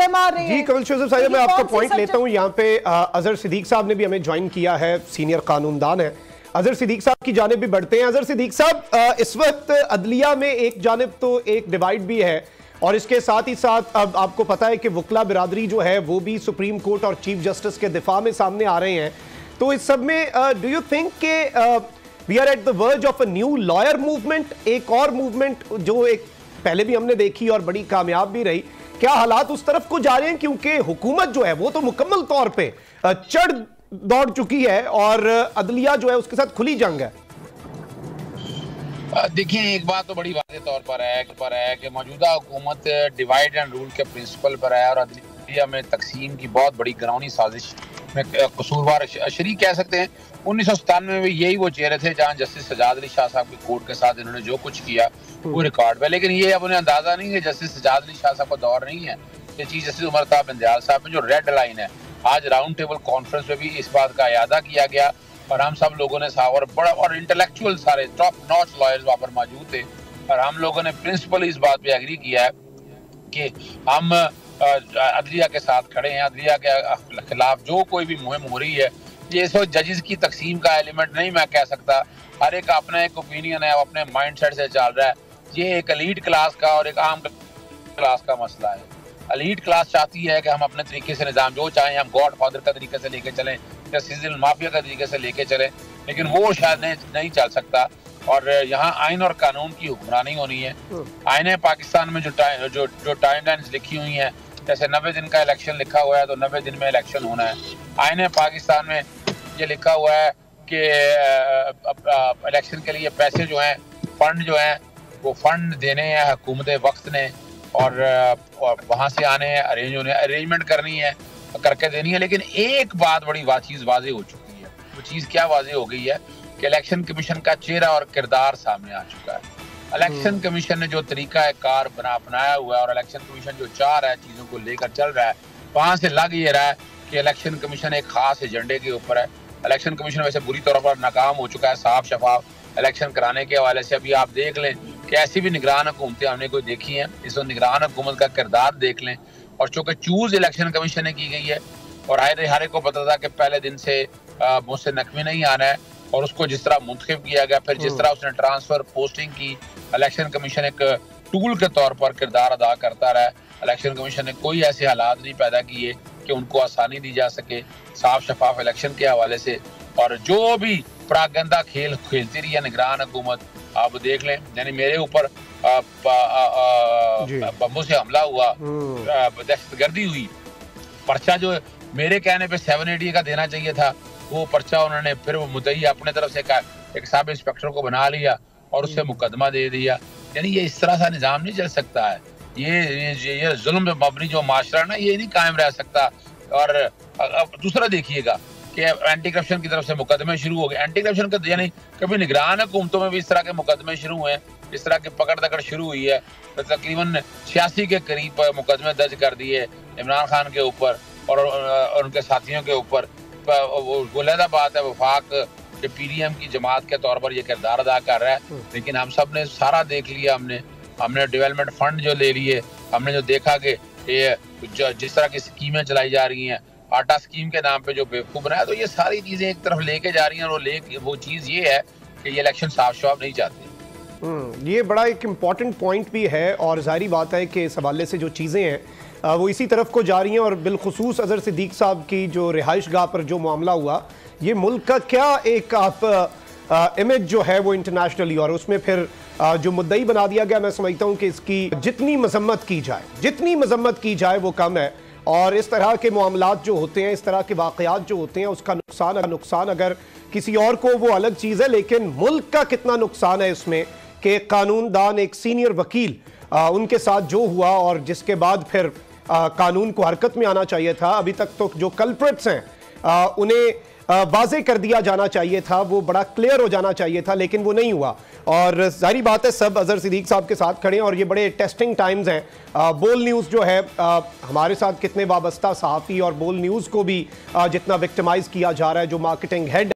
मुद्दे मार रही जी कमल शोजब साहब मैं आपका पॉइंट लेता हूँ। यहाँ पे अजहर सिद्दीक साहब ने भी हमें ज्वाइन किया है सीनियर कानूनदान है। अजहर सिद्दीक साहब की जानब भी बढ़ते हैं। अजहर सिद्दीक साहब इस वक्त अदलिया में एक जानब तो एक डिवाइड भी है। और इसके साथ ही साथ अब आपको पता है कि वकला बिरादरी जो है वो भी सुप्रीम कोर्ट और चीफ जस्टिस के दिफा में सामने आ रहे हैं। तो इस सब में डू यू थिंक के we are at the verge of a new lawyer movement एक और मूवमेंट जो एक पहले भी हमने देखी और बड़ी कामयाब भी रही। क्या हालात उस तरफ़ को जा रहे हैं? क्योंकि हुकूमत जो है वो तो मुकम्मल तौर पर चढ़ दौड़ चुकी है और अदलिया जो है उसके साथ खुली जंग है। देखिए, एक बात तो बड़ी वादे तौर पर है पर है कि मौजूदा हुकूमत डिवाइड एंड रूल के प्रिंसिपल पर है और अदलिया में तकसीम की बहुत बड़ी ग्राउनी साजिश में कसूरवार शरीक कह सकते हैं। उन्नीस सौ सतानवे में यही वो चेहरे थे जहाँ जस्टिस सजाद अली शाह साहब की कोर्ट के साथ इन्होंने जो कुछ किया वो हम्म। रिकॉर्ड में लेकिन ये अब उन्हें अंदाज़ा नहीं है जस्टिस सजाद अली शाह साहब का दौर नहीं है। ये चीज़ जस्टिस उमर साहब बंदयाल साहब में जो रेड लाइन है आज राउंड टेबल कॉन्फ्रेंस में भी इस बात का अदा किया गया और हम सब लोगों ने साहब और बड़ा और इंटेलेक्चुअल सारे टॉप नॉच लॉयर्स वहाँ पर मौजूद थे। और हम लोगों ने प्रिंसिपल इस बात पे एग्री किया है कि हम अदलिया के साथ खड़े हैं अदलिया के खिलाफ जो कोई भी मुहिम हो रही है ये इस वक्त जजेस की तकसीम का एलिमेंट नहीं मैं कह सकता। हर एक अपना एक ओपिनियन है अपने माइंड सेट से चल रहा है। ये एक अलीट क्लास का और एक आम क्लास का मसला है। अलीट क्लास चाहती है कि हम अपने तरीके से निज़ाम जो चाहें हम गॉड फादर का तरीके से लेके चलें या सीज़न माफिया का तरीके से लेके चलें लेकिन वो शायद नहीं, नहीं चल सकता। और यहाँ आइन और कानून की हुक्मरानी होनी है। हम्म। आइन पाकिस्तान में जो टाइम जो जो टाइम लाइन लिखी हुई हैं जैसे नब्बे दिन का इलेक्शन लिखा हुआ है तो नब्बे दिन में इलेक्शन होना है। आइन पाकिस्तान में ये लिखा हुआ है कि इलेक्शन के लिए पैसे जो हैं फंड जो हैं वो फंड देने हैं हुकूमत वक्त ने और, और वहाँ से आने हैं अरेंज होने अरेंजमेंट करनी है करके देनी है। लेकिन एक बात बड़ी बात चीज़ वाजे हो चुकी है। वो चीज़ क्या वाजे हो गई है कि इलेक्शन कमीशन का चेहरा और किरदार सामने आ चुका है। इलेक्शन हम्म। कमीशन ने जो तरीका है कार बना अपनाया हुआ है और इलेक्शन कमीशन जो चाह रहा है चीज़ों को लेकर चल रहा है। वहाँ से लग ये रहा है कि इलेक्शन कमीशन एक खास एजेंडे के ऊपर है। इलेक्शन कमीशन वैसे बुरी तौर पर नाकाम हो चुका है साफ़ शफाफ। इलेक्शन कराने के हवाले से अभी आप देख लें कि ऐसी भी निगरान हुकूमतें हमने कोई देखी हैं। इस निगरान हुकूमत का किरदार देख लें। और चूँकि चूज़ इलेक्शन कमीशन ने की गई है और आए हारे को पता था कि पहले दिन से मुझसे नकवी नहीं आना है और उसको जिस तरह मुंतखब किया गया फिर जिस हम्म। तरह उसने ट्रांसफ़र पोस्टिंग की इलेक्शन कमीशन एक टूल के तौर पर किरदार अदा करता रहा इलेक्शन कमीशन ने कोई ऐसे हालात नहीं पैदा किए कि उनको आसानी दी जा सके साफ़ शफाफ इलेक्शन के हवाले से और जो भी प्रागंदा खेल खेलती रही है निगरान हुकूमत आप देख लें यानी मेरे ऊपर बम्बों से हमला हुआ हम्म। दहशत गर्दी हुई पर्चा जो मेरे कहने पे सेवन एटी का देना चाहिए था वो पर्चा उन्होंने फिर वो मुदई अपने तरफ़ से एक सब इंस्पेक्टर को बना लिया और उससे। मुकदमा दे दिया यानी ये इस तरह सा निज़ाम नहीं चल सकता है। ये ये, ये जुल्म मबनी जो माशरा ना ये नहीं कायम रह सकता। और अब दूसरा देखिएगा कि एंटी करप्शन की तरफ़ से मुकदमे शुरू हो गए। एंटी करप्शन का यानी कभी निगरान हुकूमतों में भी इस तरह के मुकदमे शुरू हुए इस तरह की पकड़ दकड़ शुरू हुई है। तो तकरीबन छियासी के करीब मुकदमे दर्ज कर दिए इमरान खान के ऊपर और उनके साथियों के ऊपर। वो है वफाक जो पीडीएम की जमात के तौर पर यह किरदार अदा कर रहा है। हम्म। लेकिन हम सबने सारा देख लिया हमने। हमने डेवलपमेंट फंड जो ले लिए हमने जो देखा कि ये जिस तरह की स्कीमें चलाई जा रही हैं आटा स्कीम के नाम पे जो बेवकूफ़ बनाया तो ये सारी चीज़ें एक तरफ़ लेके जा रही हैं और वो ले वो चीज़ ये है कि ये इलेक्शन साफ़ शफाफ नहीं चाहती। ये बड़ा एक इंपॉर्टेंट पॉइंट भी है और जाहरी बात है कि इस हवाले से जो चीज़ें हैं वो इसी तरफ़ को जा रही हैं और बिलखसूस अजहर सिद्दीक साहब की जो रिहाइश गाह पर जो मामला हुआ ये मुल्क का क्या एक आप इमेज जो है वो इंटरनेशनली और उसमें फिर आ, जो मुद्दई बना दिया गया मैं समझता हूँ कि इसकी जितनी मजम्मत की जाए जितनी मजम्मत की जाए वो कम है और इस तरह के मामला जो होते हैं इस तरह के वाकयात जो होते हैं उसका नुकसान नुकसान अगर किसी और को वो अलग चीज़ है लेकिन मुल्क का कितना नुकसान है इसमें कि कानूनदान एक सीनियर वकील आ, उनके साथ जो हुआ और जिसके बाद फिर आ, कानून को हरकत में आना चाहिए था। अभी तक तो जो कल्प्रेट्स हैं आ, उन्हें वाजे कर दिया जाना चाहिए था। वो बड़ा क्लियर हो जाना चाहिए था लेकिन वो नहीं हुआ। और जारी बात है सब अजहर सिद्दीक साहब के साथ खड़े हैं और ये बड़े टेस्टिंग टाइम्स हैं। बोल न्यूज़ जो है आ, हमारे साथ कितने वाबस्ता सहाफ़ी और बोल न्यूज़ को भी आ, जितना विक्टमाइज किया जा रहा है जो मार्केटिंग हेड